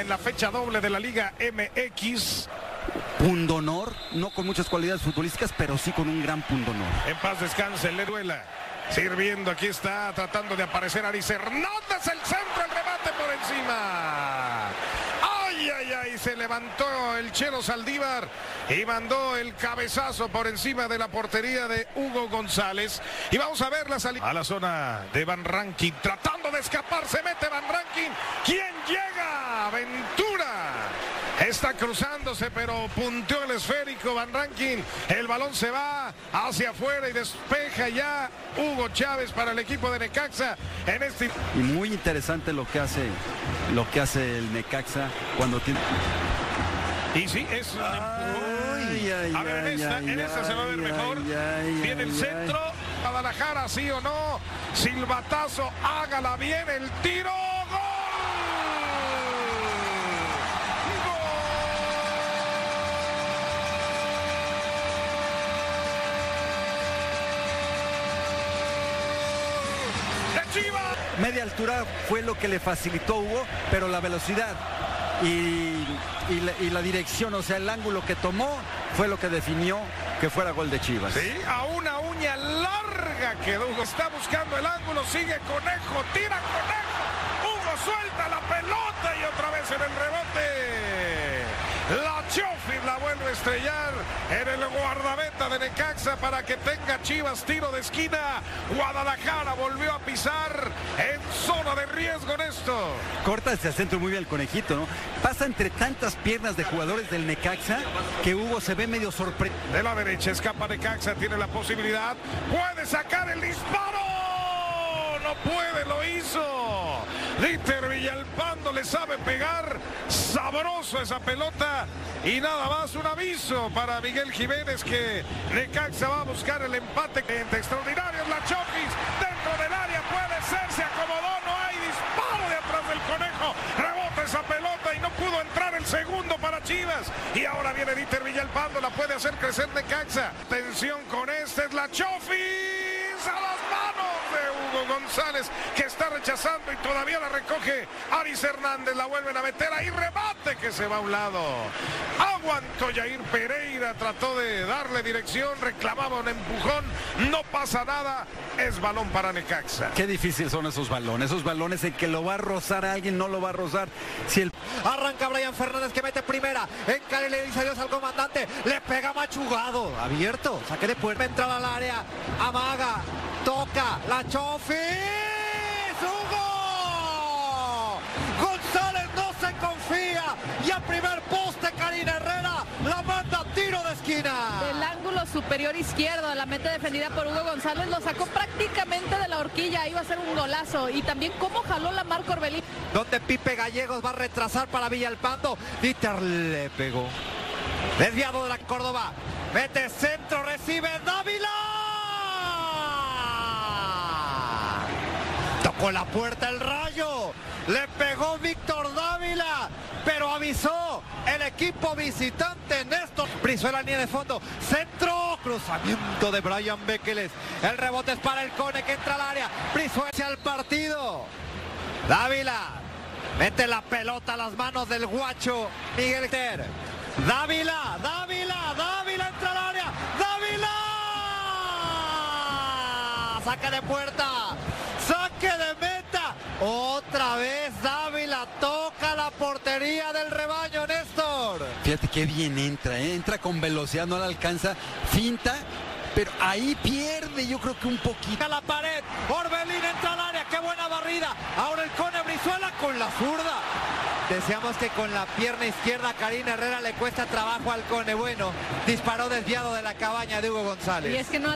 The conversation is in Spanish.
en la fecha doble de la Liga MX. Pundonor, no con muchas cualidades futbolísticas, pero sí con un gran pundonor. En paz descanse, le duela. Sirviendo, aquí está tratando de aparecer Aris Hernández, el centro, el remate por encima. Ay, se levantó el Chelo Saldívar y mandó el cabezazo por encima de la portería de Hugo González. Y vamos a ver la salida a la zona de Van Rankin, tratando de escapar, se mete Van Rankin. ¿Quién llega? Ventura. Está cruzándose, pero punteó el esférico Van Rankin. El balón se va hacia afuera y despeja ya Hugo Chávez para el equipo de Necaxa en este. Y muy interesante lo que hace, lo que hace el Necaxa cuando tiene. Y sí, es Ay, ay, A ver, en esta, en esta se va a ver mejor. Viene el centro. Guadalajara, sí o no. Silbatazo, hágala bien el tiro. ¡Gol! ¡De Chivas! Media altura fue lo que le facilitó Hugo, pero la velocidad y, la, dirección, o sea, el ángulo que tomó fue lo que definió que fuera gol de Chivas. A una uña larga quedó. Hugo está buscando el ángulo, sigue Conejo, tira Conejo. Hugo suelta la pelota y otra vez en el estrellar en el guardameta de Necaxa para que tenga Chivas tiro de esquina. Guadalajara volvió a pisar en zona de riesgo en esto. Corta hacia el centro muy bien el conejito, ¿no? Pasa entre tantas piernas de jugadores del Necaxa que Hugo se ve medio sorprendido. De la derecha escapa Necaxa, tiene la posibilidad. Puede sacar el disparo. Puede, lo hizo. Dieter Villalpando le sabe pegar. Sabroso esa pelota. Y nada más un aviso para Miguel Jiménez que Necaxa va a buscar el empate. Extraordinario la Chofis. Dentro del área puede ser. Se acomodó. No hay disparo de atrás del conejo. Rebota esa pelota y no pudo entrar el segundo para Chivas. Y ahora viene Dieter Villalpando. La puede hacer crecer Necaxa. Tensión con este. Es la Chofis. Hugo González que está rechazando y todavía la recoge Aris Hernández. La vuelven a meter ahí. Rebate que se va a un lado. Aguantó Jair Pereira. Trató de darle dirección. Reclamaba un empujón. No pasa nada. Es balón para Necaxa. Qué difícil son esos balones, esos balones en que lo va a rozar a alguien, no lo va a rozar. Si el Arranca Brian Fernández que mete primera. Encara y le dice adiós al comandante. Le pega machugado. Abierto. Saque de puerta. Entra al área. Amaga. La Chofis. ¡Hugo! González no se confía. Y a primer poste Karina Herrera. La manda tiro de esquina. El ángulo superior izquierdo, la meta defendida por Hugo González, lo sacó prácticamente de la horquilla, iba a ser un golazo. Y también cómo jaló la Marco Orbelín. donde Pipe Gallegos va a retrasar para Villalpando. Dieter le pegó. Desviado de la Córdoba. Mete centro, recibe Dávila. Tocó la puerta el rayo. Le pegó Víctor Dávila. Pero avisó el equipo visitante Néstor. Brizuela línea de fondo. Centro. Cruzamiento de Brian Bekeles. El rebote es para el Cone que entra al área. Brizuela hacia el partido. Dávila. Mete la pelota a las manos del guacho Miguel Ter. Dávila, Dávila, Dávila entra al área. Dávila. Saque de puerta. Saque de. Otra vez Dávila toca la portería del rebaño, Néstor. Fíjate qué bien entra, ¿eh? entra con velocidad, no la alcanza, finta, pero ahí pierde yo creo que un poquito. A la pared. Orbelín entra al área. Qué buena barrida. Ahora el Cone Brizuela con la zurda. Deseamos que con la pierna izquierda Karina Herrera le cuesta trabajo al Cone. Bueno, disparó desviado de la cabaña de Hugo González. Y es que no